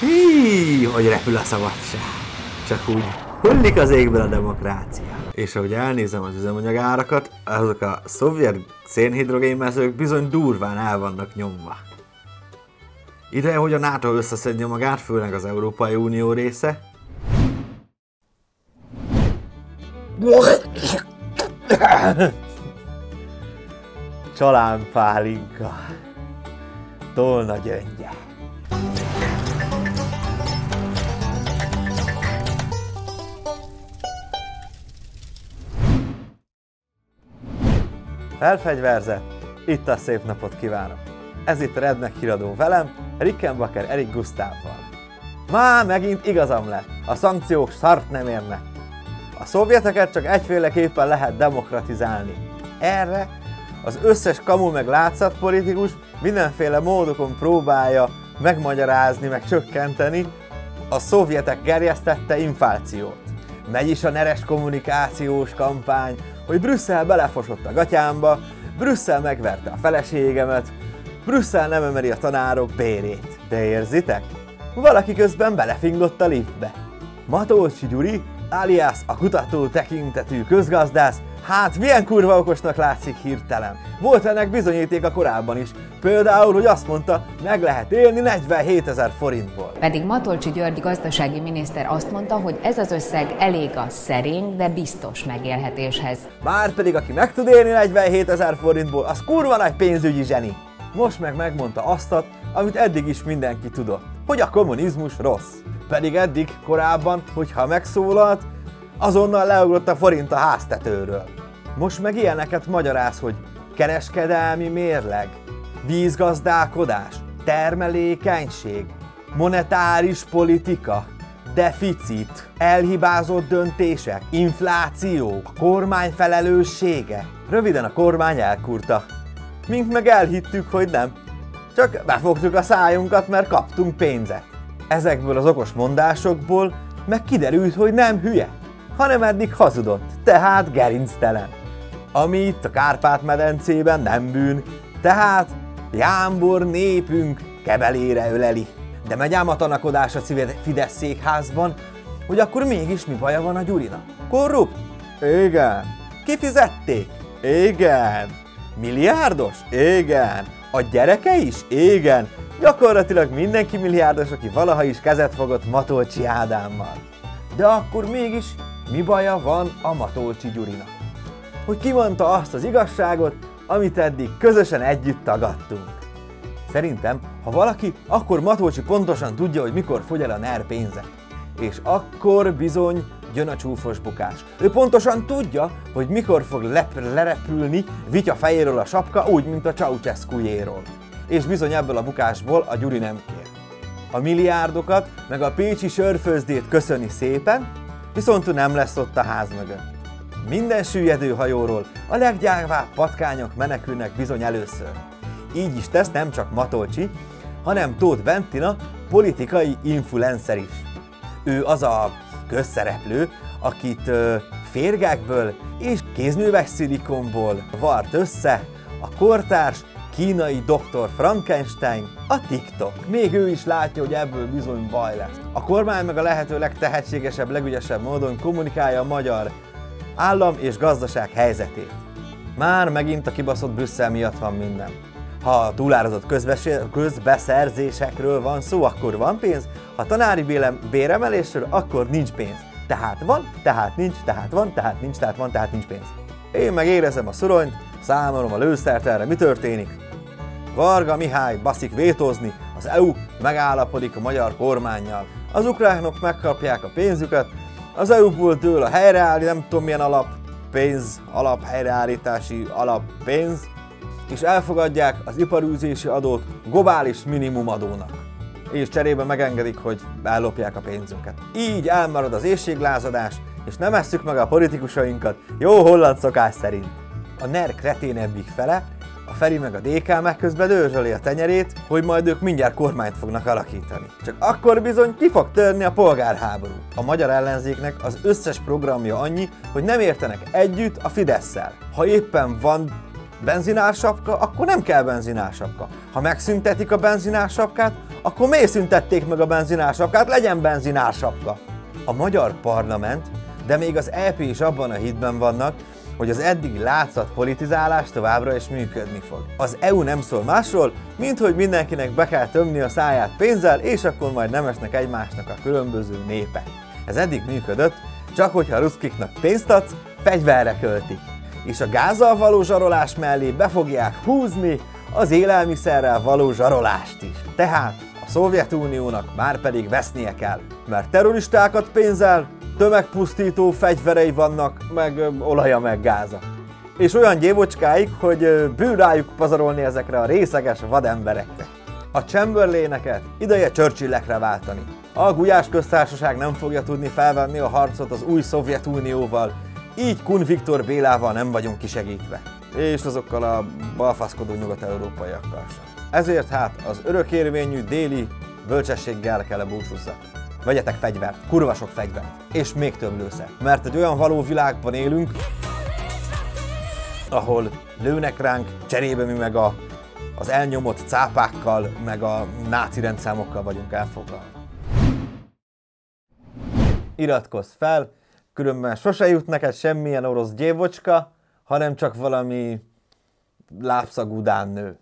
Hí, hogy repül a szabadság. Csak úgy hullik az égből a demokrácia. És ahogy elnézem az üzemanyagárakat, azok a szovjet szénhidrogénmezők bizony durván el vannak nyomva. Ideje, hogy a NATO összeszedje magát, főleg az Európai Unió része. Csalánpálinka. Tolna gyöngye. Felfegyverzett, itt a szép napot kívánok! Ez itt a Rednek híradó velem, Rickenbacker Erik Gusztával. Má megint igazam lett, a szankciók szart nem érnek. A szovjeteket csak egyféleképpen lehet demokratizálni. Erre az összes kamu meg látszatpolitikus mindenféle módokon próbálja megmagyarázni, meg csökkenteni a szovjetek gerjesztette inflációt. Megy is a neres kommunikációs kampány, hogy Brüsszel belefosott a gatyámba, Brüsszel megverte a feleségemet, Brüsszel nem emeli a tanárok bérét. De érzitek? Valaki közben belefingott a liftbe. Matolcsi Gyuri, alias a kutató tekintetű közgazdász, hát milyen kurva okosnak látszik hirtelen. Volt ennek bizonyítéka korábban is. Például, hogy azt mondta, meg lehet élni 47 ezer forintból. Pedig Matolcsi György gazdasági miniszter azt mondta, hogy ez az összeg elég a szerény, de biztos megélhetéshez. Már pedig aki meg tud élni 47 ezer forintból, az kurva nagy pénzügyi zseni. Most meg megmondta azt, amit eddig is mindenki tudott, hogy a kommunizmus rossz. Pedig eddig, korábban, hogyha megszólalt, azonnal leugrott a forint a háztetőről. Most meg ilyeneket magyaráz, hogy kereskedelmi mérleg, vízgazdálkodás, termelékenység, monetáris politika, deficit, elhibázott döntések, infláció, a kormány felelőssége. Röviden a kormány elkurta. Mink meg elhittük, hogy nem. Csak befogtuk a szájunkat, mert kaptunk pénzet. Ezekből az okos mondásokból meg kiderült, hogy nem hülye, hanem eddig hazudott, tehát gerinctelen. Ami itt a Kárpát-medencében nem bűn, tehát Jámbor népünk kebelére öleli. De megy ám a tanakodás a Fidesz székházban, hogy akkor mégis mi baja van a Gyurinak. Korrupt? Igen. Kifizették? Igen. Milliárdos? Igen. A gyereke is? Igen. Gyakorlatilag mindenki milliárdos, aki valaha is kezet fogott Matolcsi Ádámmal. De akkor mégis mi baja van a Matolcsi Gyurinak? Hogy kimondta azt az igazságot, amit eddig közösen együtt tagadtunk. Szerintem, ha valaki, akkor Matolcsi pontosan tudja, hogy mikor fogy el a NER pénze. És akkor bizony jön a csúfos bukás. Ő pontosan tudja, hogy mikor fog lep- lerepülni Vitya fejéről a sapka, úgy, mint a ceausescu És bizony ebből a bukásból a Gyuri nem kér. A milliárdokat, meg a pécsi sörfőzdét köszöni szépen, viszont nem lesz ott a ház mögött. Minden süllyedő hajóról a leggyávább patkányok menekülnek bizony először. Így is tesz nem csak Matolcsi, hanem Tóth Bentina, politikai influencer is. Ő az a közszereplő, akit férgekből és kézműves szilikonból vart össze a kortárs kínai doktor Frankenstein, a TikTok. Még ő is látja, hogy ebből bizony baj lesz. A kormány meg a lehető legtehetségesebb, legügyesebb módon kommunikálja a magyar állam és gazdaság helyzetét. Már megint a kibaszott Brüsszel miatt van minden. Ha túlárazott közbeszerzésekről van szó, akkor van pénz, ha tanári béremelésről, akkor nincs pénz. Tehát van, tehát nincs, tehát van, tehát nincs, tehát van, tehát nincs pénz. Én meg érezem a szuronyt, számolom a lőszert erre, mi történik. Varga Mihály baszik vétózni, az EU megállapodik a magyar kormányjal. Az ukránok megkapják a pénzüket, az EU-ból dől a helyreállni, nem tudom milyen alap, pénz, alap, helyreállítási alap, pénz, és elfogadják az iparűzési adót globális minimumadónak. És cserébe megengedik, hogy ellopják a pénzünket. Így elmarad az éjséglázadás, és nem esszük meg a politikusainkat jó holland szokás szerint. A NER kreténebbik fele a Feri meg a DK meg közben dőzsöli a tenyerét, hogy majd ők mindjárt kormányt fognak alakítani. Csak akkor bizony ki fog törni a polgárháború. A magyar ellenzéknek az összes programja annyi, hogy nem értenek együtt a fidesz -szel. Ha éppen van benzinársapka, akkor nem kell benzinársapka. Ha megszüntetik a benzinársapkát, akkor miért szüntették meg a benzinársapkát, legyen benzinársapka. A magyar parlament, de még az EP is abban a hitben vannak, hogy az eddig látszat politizálás továbbra is működni fog. Az EU nem szól másról, mint hogy mindenkinek be kell tömni a száját pénzzel, és akkor majd nem esnek egymásnak a különböző népek. Ez eddig működött, csak hogyha ruszkiknak pénzt adsz, fegyverre költik. És a gázzal való zsarolás mellé be fogják húzni az élelmiszerrel való zsarolást is. Tehát a Szovjetuniónak már pedig vesznie kell, mert terroristákat pénzzel, tömegpusztító fegyverei vannak, meg olaja, meg gáza. És olyan gyévocskáik, hogy bűn rájuk pazarolni ezekre a részeges vademberekre. A Chamberlaineket ideje Churchillekre váltani. A Gulyás köztársaság nem fogja tudni felvenni a harcot az új Szovjetunióval, így Kun Viktor Bélával nem vagyunk kisegítve. És azokkal a balfaszkodó nyugat-európaiakkal sem. Ezért hát az örökérvényű déli bölcsességgel kell búcsúzzak. Vegyetek fegyvert, kurva sok fegyvert, és még több lőszer. Mert egy olyan való világban élünk, ahol lőnek ránk, cserébe mi meg a, az elnyomott cápákkal, meg a náci rendszámokkal vagyunk elfoglalva. Iratkozz fel, különben sose jut neked semmilyen orosz gyévocska, hanem csak valami lábszagú dán nő.